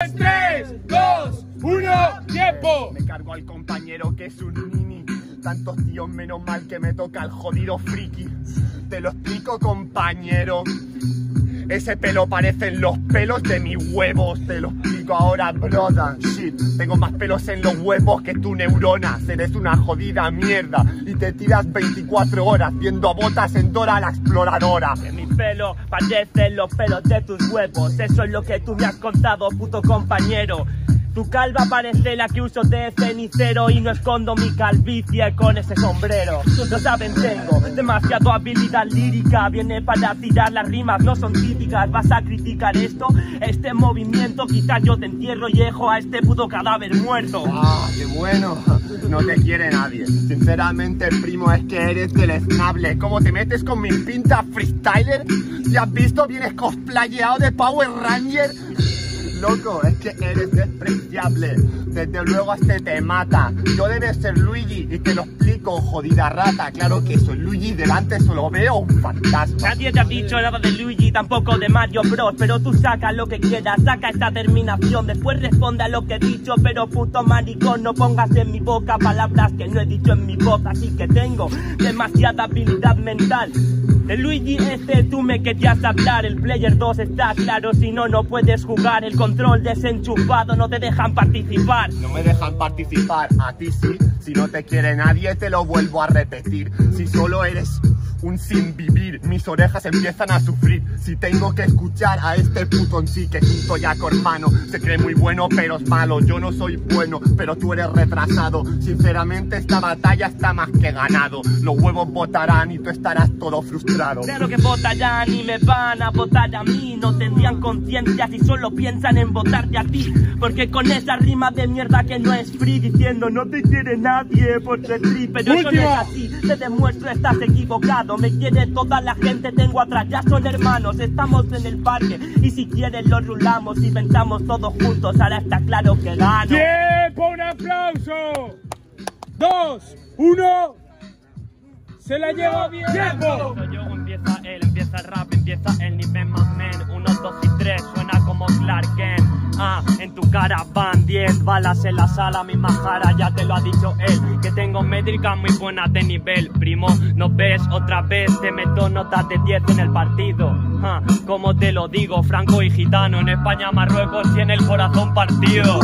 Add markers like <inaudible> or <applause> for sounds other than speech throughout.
3, 2, 1, tiempo. Me cargo al compañero que es un nini. Tantos tíos, menos mal que me toca el jodido friki. Te lo explico, compañero. Ese pelo parecen los pelos de mis huevos. Te lo explico ahora, brother. Shit, tengo más pelos en los huevos que tu neurona. Eres una jodida mierda. Y te tiras 24 horas viendo botas en Dora la exploradora. Que mi pelo parecen los pelos de tus huevos. Eso es lo que tú me has contado, puto compañero. Tu calva parece la que uso de cenicero y no escondo mi calvicie con ese sombrero. No saben, tengo demasiado habilidad lírica. Viene para tirar las rimas, no son típicas. ¿Vas a criticar esto? Este movimiento, quizás yo te entierro y dejo a este puto cadáver muerto. Ah, qué bueno. No te quiere nadie. Sinceramente, primo, es que eres del esnable. ¿Cómo te metes con mi pinta freestyler? ¿Ya has visto? Vienes cosplayado de Power Ranger. Loco, es que eres despreciable. Desde luego este te mata. Yo debes ser Luigi y te lo explico, jodida rata. Claro que soy Luigi, delante solo veo un fantasma. Nadie te ha dicho nada de Luigi, tampoco de Mario Bros. Pero tú saca lo que quieras, saca esta terminación. Después responde a lo que he dicho, pero puto maricón, no pongas en mi boca palabras que no he dicho en mi voz. Así que tengo demasiada habilidad mental. De Luigi este tú me querías hablar, el Player 2 está claro, si no, no puedes jugar, el control desenchufado no te dejan participar. No me dejan participar, a ti sí, si no te quiere nadie te lo vuelvo a repetir, si solo eres un sin vivir, mis orejas empiezan a sufrir, si tengo que escuchar a este putón sí que es un toyaco hermano, se cree muy bueno pero es malo, yo no soy bueno, pero tú eres retrasado, sinceramente esta batalla está más que ganado, los huevos votarán y tú estarás todo frustrado. Claro que votarán y me van a votar a mí. No tendrían conciencia si solo piensan en votarte a ti. Porque con esa rima de mierda que no es free, diciendo no te quiere nadie por ser free. Pero eso no es así, te demuestro estás equivocado. Me quiere toda la gente, tengo atrás, ya son hermanos. Estamos en el parque y si quieres lo rulamos y pensamos todos juntos. Ahora está claro que gano. Tiempo, un aplauso. 2, 1. Se la lleva bien. Tiempo. Yo, empieza él, empieza el rap, empieza el nivel más men. Uno, dos y tres, suena como Clark Kent. Ah, en tu cara van 10 balas en la sala, mi majara, ya te lo ha dicho él. Que tengo métricas muy buenas de nivel, primo. No ves otra vez, te meto notas de 10 en el partido. Ah, como te lo digo, franco y gitano, en España, Marruecos tiene el corazón partido.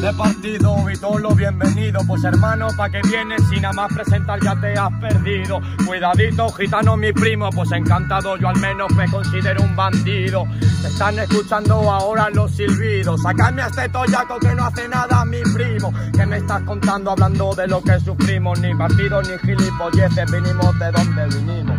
de partido y todo lo bienvenido. Pues hermano, pa' que vienes si nada más presentar ya te has perdido. Cuidadito, gitano, mi primo, pues encantado, yo al menos me considero un bandido. Te están escuchando ahora los silbidos. Sacadme a este toyaco que no hace nada, mi primo. Que me estás contando hablando de lo que sufrimos? Ni partido ni gilipolleces, vinimos de donde vinimos.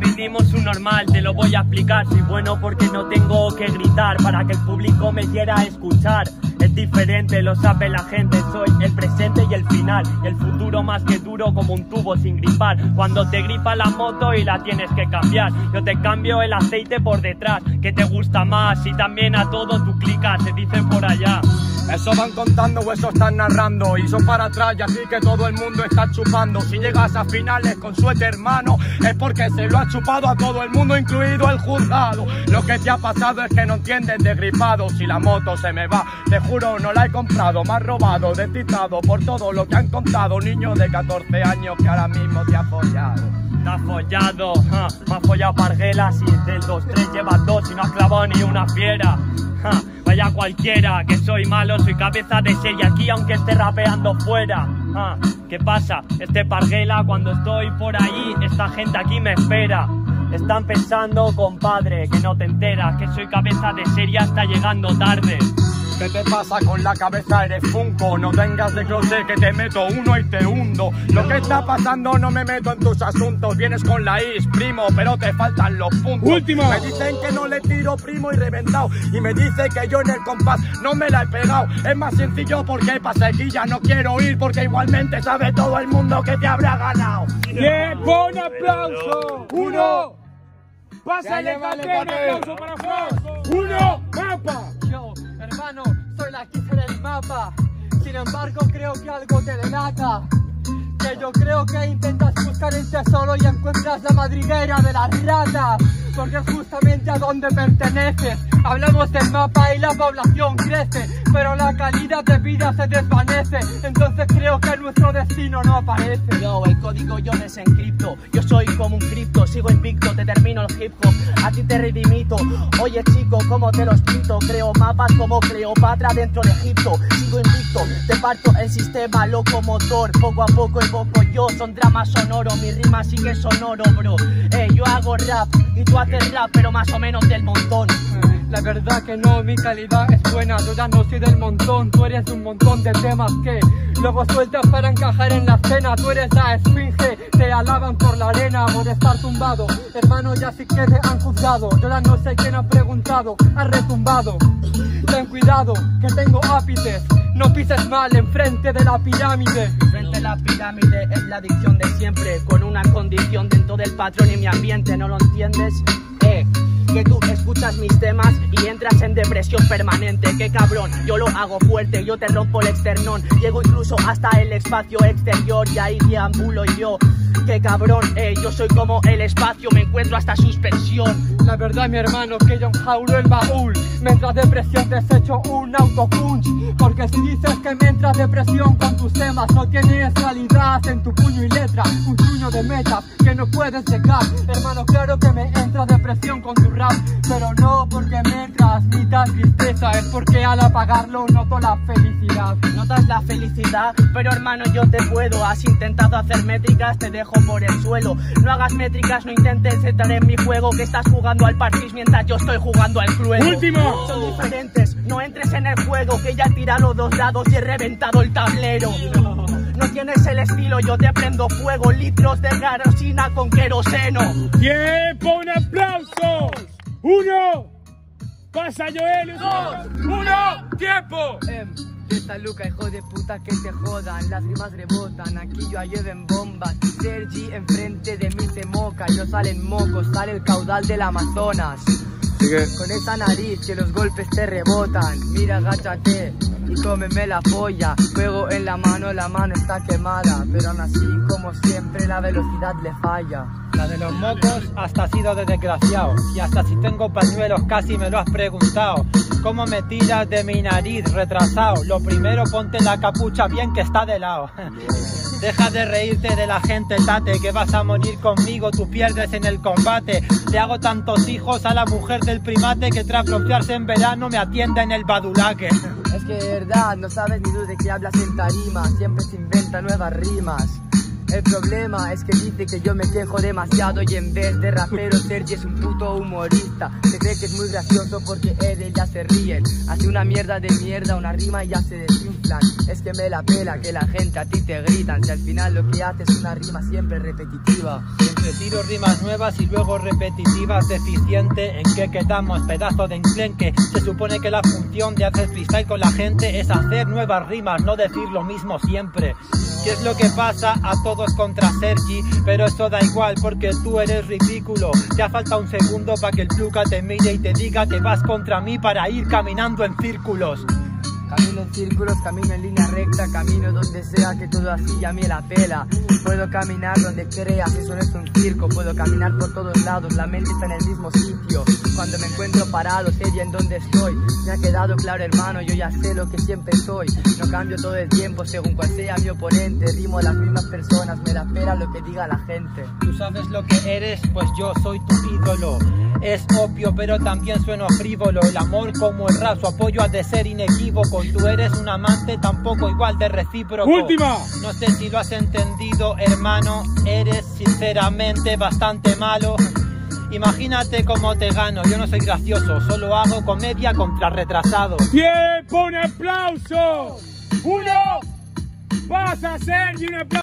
Vinimos un normal, te lo voy a explicar. Soy bueno porque no tengo que gritar para que el público me quiera escuchar. Diferente, lo sabe la gente. Soy el presente y el final. Y el futuro más que duro como un tubo sin gripar. Cuando te gripa la moto y la tienes que cambiar, yo te cambio el aceite por detrás. Que te gusta más? Y también a todo tu clica, se dicen por allá. Eso van contando o eso están narrando. Y son para atrás y así que todo el mundo está chupando. Si llegas a finales con suerte hermano Es porque se lo ha chupado a todo el mundo incluido el juzgado. Lo que te ha pasado es que no entiendes de gripado Si la moto se me va, te juro no la he comprado. Me has robado, despistado por todo lo que han contado. Niño de 14 años que ahora mismo te ha follado. Te has follado, ja, me has follado parguelas y del 2-3 llevas dos y no has clavado ni una fiera. Vaya cualquiera, que soy malo, soy cabeza de serie aquí aunque esté rapeando fuera. Ja, ¿Qué pasa? Este parguela cuando estoy por ahí, esta gente aquí me espera. Están pensando, compadre, que no te enteras, que soy cabeza de serie hasta llegando tarde. ¿Qué te pasa con la cabeza? Eres funko No vengas de closet que te meto uno y te hundo Lo que está pasando no me meto en tus asuntos Vienes con la is, primo, pero te faltan los puntos Última. Me dicen que no le tiro primo y reventado Y me dice que yo en el compás no me la he pegado Es más sencillo porque aquí ya no quiero ir Porque igualmente sabe todo el mundo que te habrá ganado Tiempo, un aplauso. 1. Pásale, vale, aplauso para. 1. Mapa. Yo, hermano, soy la quince del mapa. Sin embargo, creo que algo te delata. Que yo creo que intentas buscar el tesoro y encuentras la madriguera de las ratas. Porque es justamente a donde perteneces. Hablamos del mapa y la población crece, pero la calidad de vida se desvanece. Entonces creo que nuestro destino no aparece. Yo, el código yo desencripto. Yo soy como un cripto, sigo invicto, te termino el hip hop. A ti te redimito. Oye, chico, ¿cómo te los pinto? Creo mapas como Cleopatra dentro de Egipto. Sigo invicto, te parto el sistema locomotor. Poco a poco evoco yo, son dramas sonoro. Mi rima sigue sonoro, bro. Eh, yo hago rap y tú haces rap, pero más o menos del montón. La verdad que no, mi calidad es buena, yo no soy del montón, tú eres un montón de temas que luego sueltas para encajar en la escena, tú eres la esfinge, te alaban por la arena por estar tumbado, hermano ya sí que te han juzgado, yo no sé quién ha preguntado, ha retumbado, ten cuidado que tengo ápices, no pises mal enfrente de la pirámide. Frente a la pirámide es la adicción de siempre, con una condición dentro del patrón y mi ambiente, ¿no lo entiendes? Que tú escuchas mis temas y entras en depresión permanente. Qué cabrón, yo lo hago fuerte, yo te rompo el externón. Llego incluso hasta el espacio exterior y ahí deambulo yo. Qué cabrón, eh, yo soy como el espacio, me encuentro hasta suspensión. La verdad, mi hermano, que yo enjaulo el baúl. Mientras depresión te has hecho un autopunch. Porque si dices que me entras depresión con tus temas, no tienes realidad en tu puño y letra. Un puño de metas que no puedes llegar. Hermano, claro que me entra depresión con tu rap. Pero no porque me transmitas tristeza, es porque al apagarlo noto la felicidad. Notas la felicidad, pero hermano yo te puedo. Has intentado hacer métricas, te dejo por el suelo. No hagas métricas, no intentes entrar en mi juego. Que estás jugando al parchís mientras yo estoy jugando al cruel. Último. Son diferentes, no entres en el juego. Que ya he tirado dos dados y he reventado el tablero. No tienes el estilo, yo te prendo fuego. Litros de garosina con queroseno. Tiempo, un aplauso. Uno. Pasa Joel. Dos. Uno. Tiempo. Em, de esta luca, hijo de puta, que te jodan. Las rimas rebotan, aquí yo en bombas. Y Sergi enfrente de mí se moca. Yo salen mocos, sale el caudal del Amazonas. Con esa nariz que los golpes te rebotan. Mira, agáchate y cómeme la polla. Fuego en la mano, la mano está quemada. Pero aún así, como siempre, la velocidad le falla. La de los mocos hasta ha sido de desgraciado. Y hasta si tengo pañuelos casi me lo has preguntado. ¿Cómo me tiras de mi nariz retrasado? Lo primero ponte la capucha bien que está de lado. <laughs> Deja de reírte de la gente, tate, que vas a morir conmigo, tú pierdes en el combate. Le hago tantos hijos a la mujer del primate que tras bloquearse en verano me atiende en el badulaque. Es que de verdad no sabes ni tú de qué hablas en tarima, siempre se inventa nuevas rimas. El problema es que dice que yo me quejo demasiado y en vez de rapero Sergi es un puto humorista. Se cree que es muy gracioso porque él ya se ríen. Hace una mierda de mierda, una rima y ya se desinflan. Es que me la pela que la gente a ti te gritan. Si al final lo que hace es una rima siempre repetitiva. Siempre tiro rimas nuevas y luego repetitivas, deficiente. ¿En qué quedamos? Pedazo de enclenque. Se supone que la función de hacer freestyle con la gente es hacer nuevas rimas, no decir lo mismo siempre. ¿Qué es lo que pasa? A todos contra Sergi, pero eso da igual porque tú eres ridículo. Ya falta un segundo para que el pluca te mire y te diga que vas contra mí para ir caminando en círculos. Camino en círculos, camino en línea recta, camino donde sea que todo así ya me la pela. Puedo caminar donde creas, eso no es un circo. Puedo caminar por todos lados, la mente está en el mismo sitio. Cuando me encuentro parado, sé bien dónde estoy. Me ha quedado claro, hermano, yo ya sé lo que siempre soy. No cambio todo el tiempo según cual sea mi oponente. Rimo a las mismas personas, me la pela lo que diga la gente. Tú sabes lo que eres, pues yo soy tu ídolo. Es obvio, pero también sueno frívolo. El amor como el rap, su apoyo ha de ser inequívoco. Tú eres un amante tampoco igual de recíproco. Última. No sé si lo has entendido, hermano. Eres sinceramente bastante malo. Imagínate cómo te gano. Yo no soy gracioso, solo hago comedia contra retrasados. Tiempo, un aplauso. Uno. Pasa Sergi, un aplauso.